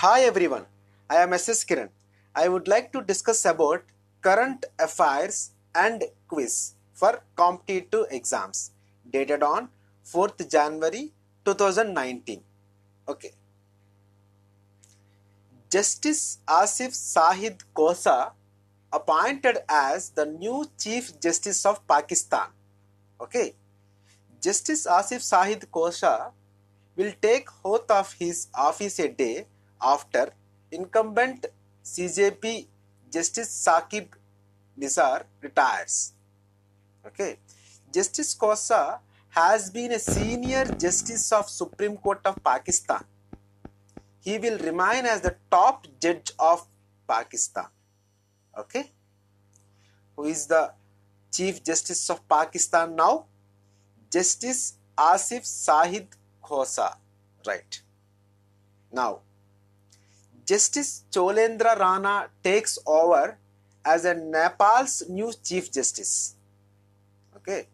Hi everyone, I am SS Kiran. I would like to discuss about current affairs and quiz for competitive exams dated on 4th January 2019. Okay. Justice Asif Sahid Khosa appointed as the new Chief Justice of Pakistan. Okay. Justice Asif Sahid Khosa will take oath of his office a day after incumbent CJP Justice Saqib Nisar retires. Okay. Justice Khosa has been a senior justice of Supreme Court of Pakistan. He will remain as the top judge of Pakistan. Okay. Who is the Chief Justice of Pakistan now? Justice Asif Sahid Khosa. Right. Now, Justice Cholendra Rana takes over as a Nepal's new Chief Justice. Okay.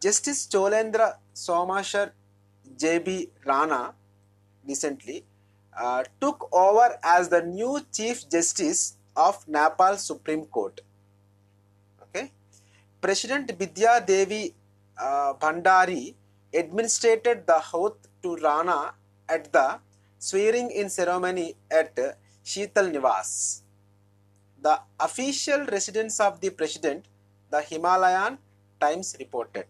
Justice Cholendra Somashar J.B. Rana recently uh, took over as the new Chief Justice of Nepal Supreme Court. Okay. President Bidya Devi uh, Bhandari administered the oath to Rana at the swearing in ceremony at Sheetal Nivas. The official residence of the president, the Himalayan Times reported.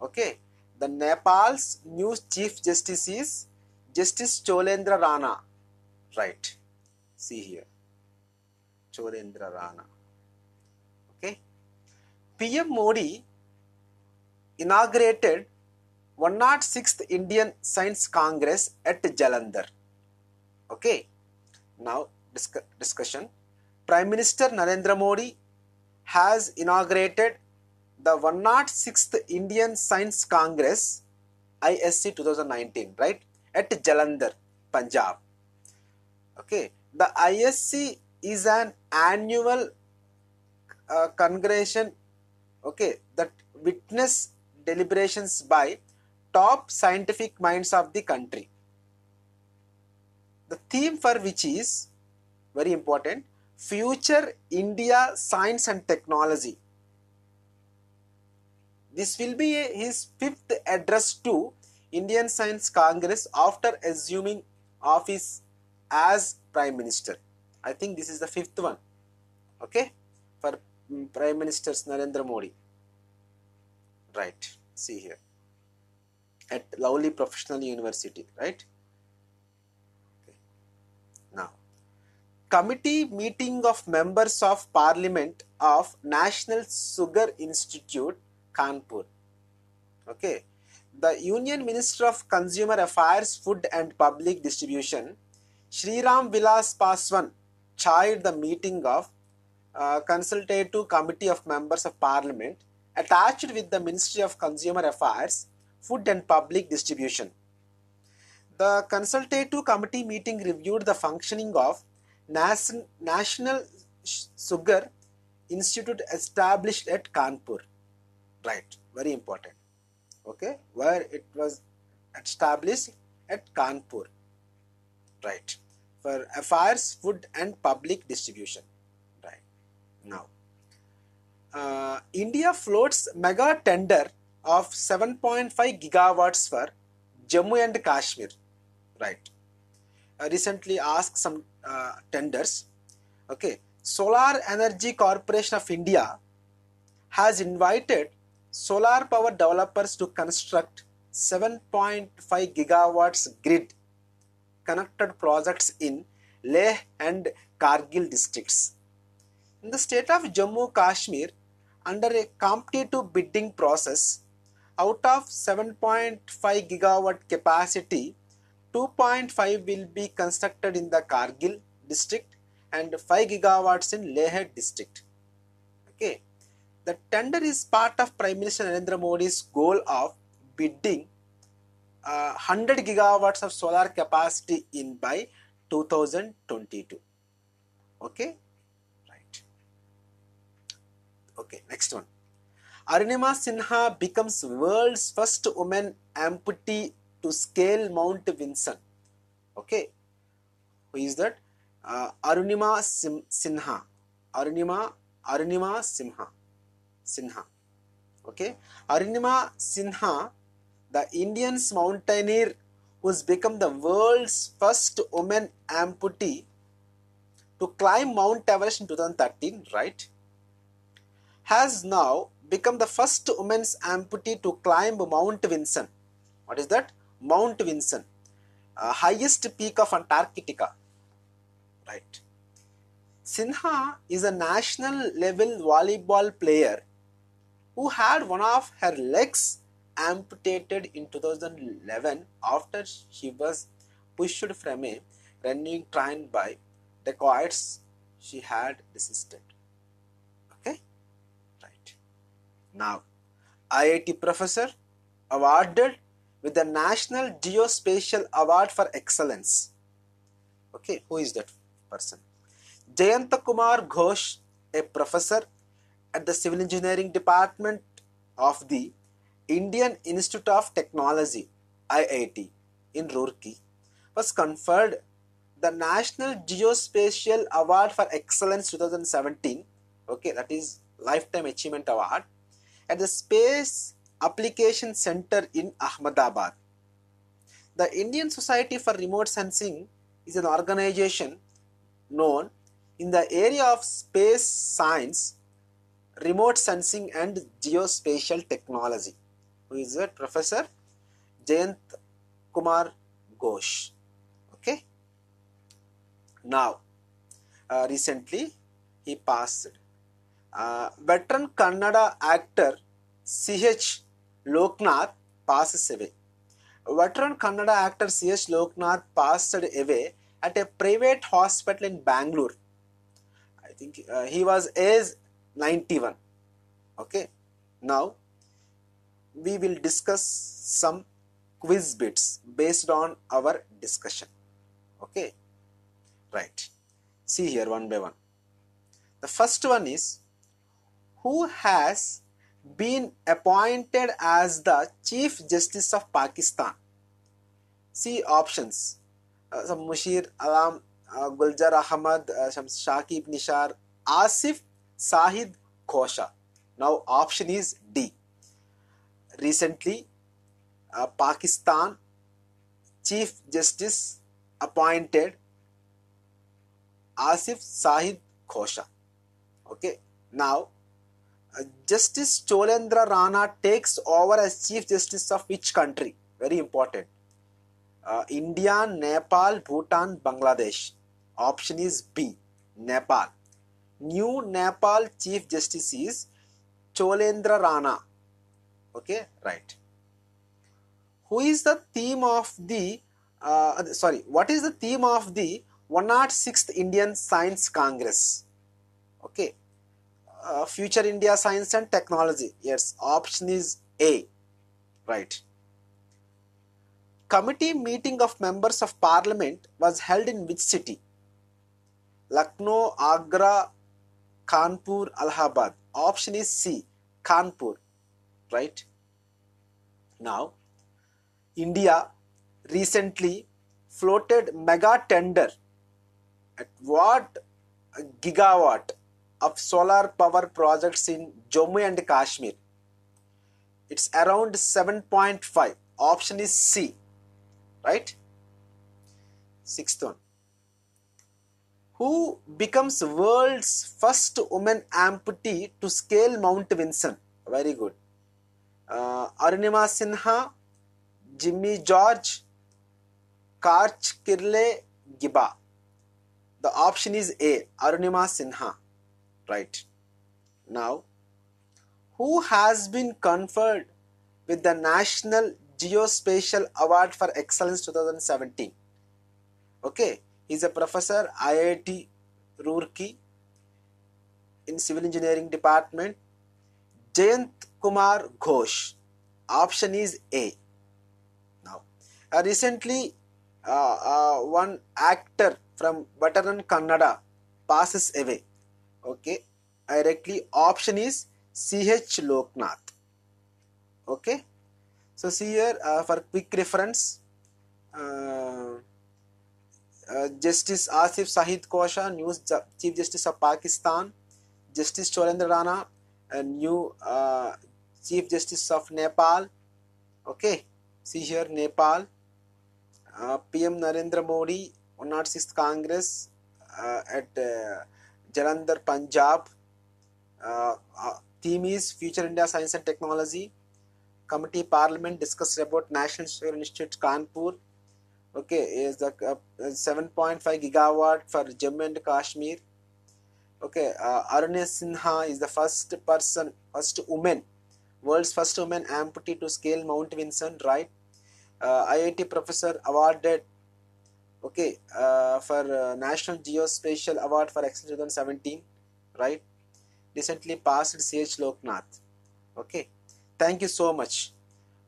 Okay, the Nepal's new chief justice is Justice Cholendra Rana. Right, see here, Cholendra Rana. Okay, PM Modi inaugurated 106th Indian Science Congress at Jalandhar. Okay, now disc- discussion. Prime Minister Narendra Modi has inaugurated the 106th Indian Science Congress ISC 2019, right, at Jalandhar, Punjab. Okay, the ISC is an annual uh, congregation, okay, that witness deliberations by top scientific minds of the country. The theme for which is very important Future India Science and Technology. This will be his fifth address to Indian Science Congress after assuming office as Prime Minister. I think this is the fifth one. Okay, for mm, Prime Minister Narendra Modi. Right, see here at Lovely Professional University, right? Now, committee meeting of members of Parliament of National Sugar Institute, Kanpur. Okay, the Union Minister of Consumer Affairs, Food and Public Distribution, Sri Ram Vilas Paswan, chaired the meeting of uh, Consultative Committee of Members of Parliament attached with the Ministry of Consumer Affairs Food and Public Distribution. The consultative committee meeting reviewed the functioning of National Sugar Institute established at Kanpur. Right, very important. Okay, where it was established at Kanpur. Right, for affairs, food and public distribution. Right, now. Uh, India floats mega tender of 7.5 gigawatts for Jammu and Kashmir. Right. I recently asked some uh, tenders. Okay. Solar Energy Corporation of India has invited solar power developers to construct 7.5 gigawatts grid connected projects in Leh and Kargil districts. In the state of Jammu Kashmir, under a competitive bidding process, out of 7.5 gigawatt capacity, 2.5 will be constructed in the Kargil district and 5 gigawatts in Leh district. Okay, the tender is part of Prime Minister Narendra Modi's goal of bidding uh, 100 gigawatts of solar capacity in by 2022. Okay, right. Okay, next one. Arunima Sinha becomes world's first woman amputee to scale Mount Vinson. Okay. who is that? Uh, arunima Sim- sinha. Arunima arunima simha. Sinha. Okay. Arunima sinha the indian mountaineer who's become the world's first woman amputee to climb mount everest in 2013 right has now become the first woman's amputee to climb Mount Vinson. What is that? Mount Vinson, uh, highest peak of Antarctica. Right. Sinha is a national level volleyball player who had one of her legs amputated in 2011 after she was pushed from a running train by the dacoits she had resisted. Now, IIT professor awarded with the National Geospatial Award for Excellence. Okay, who is that person? Jayanta Kumar Ghosh, a professor at the Civil Engineering Department of the Indian Institute of Technology IIT in Roorkee, was conferred the National Geospatial Award for Excellence 2017. Okay, that is Lifetime Achievement Award at the Space Application Center in Ahmedabad. The Indian Society for Remote Sensing is an organization known in the area of space science, remote sensing, and geospatial technology. Who is that? Professor Jayant Kumar Ghosh. Okay. Now, uh, recently he passed. Veteran Kannada actor C.H. Loknath passes away. Veteran Kannada actor C.H. Loknath passed away at a private hospital in Bangalore. I think uh, he was age 91. Okay. Now, we will discuss some quiz bits based on our discussion. Okay. Right. See here one by one. The first one is who has been appointed as the Chief Justice of Pakistan? See options. Uh, Mushir Alam, uh, Guljar Ahmad, uh, Shakib Nishar, Asif Sahid Khosha. Now option is D. Recently, uh, Pakistan Chief Justice appointed Asif Sahid Khosha. Okay, now Justice Cholendra Rana takes over as Chief Justice of which country? Very important. Uh, India, Nepal, Bhutan, Bangladesh. Option is B. Nepal. New Nepal Chief Justice is Cholendra Rana. Okay, right. Who is the theme of the, uh, sorry, what is the theme of the 106th Indian Science Congress? Okay, uh, Future India Science and Technology. Yes, option is A. Right. Committee meeting of members of parliament was held in which city? Lucknow, Agra, Kanpur, Allahabad. Option is C. Kanpur. Right. Now, India recently floated mega tender at what gigawatt of solar power projects in Jammu and Kashmir. It's around 7.5. Option is C. Right? Sixth one. Who becomes world's first woman amputee to scale Mount Vinson? Very good. Uh, Arunima Sinha, Jimmy George, Karch Kirle Giba. The option is A. Arunima Sinha. Right. Now, who has been conferred with the National Geospatial Award for Excellence 2017? Okay, he's a professor IIT Roorkee in Civil Engineering Department. Jayant Kumar Ghosh. Option is A. Now, uh, recently, uh, uh, one actor from Veteran Kannada passes away. Okay, directly option is CH Loknath. Okay, so see here uh, for quick reference, uh, uh, Justice Asif Sahid Kosha, new Chief Justice of Pakistan, Justice Cholendra Rana, a new uh, Chief Justice of Nepal. Okay, see here Nepal. Uh, PM Narendra Modi, 106th Congress uh, at uh, Jalandhar, Punjab. Uh, uh, theme is Future India Science and Technology. Committee Parliament discussed about National Solar Institute Kanpur. Okay, is the uh, 7.5 gigawatt for Jammu and Kashmir. Okay, uh, Sinha is the first person, first woman, world's first woman amputee to scale Mount Vinson, right? Uh, IIT professor awarded, okay, uh, for uh, National Geospatial Award for Excellence 2017, right? Recently passed CH Loknath. Okay, thank you so much.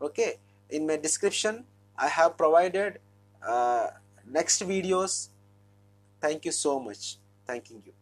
Okay, in my description, I have provided uh, next videos. Thank you so much. Thanking you.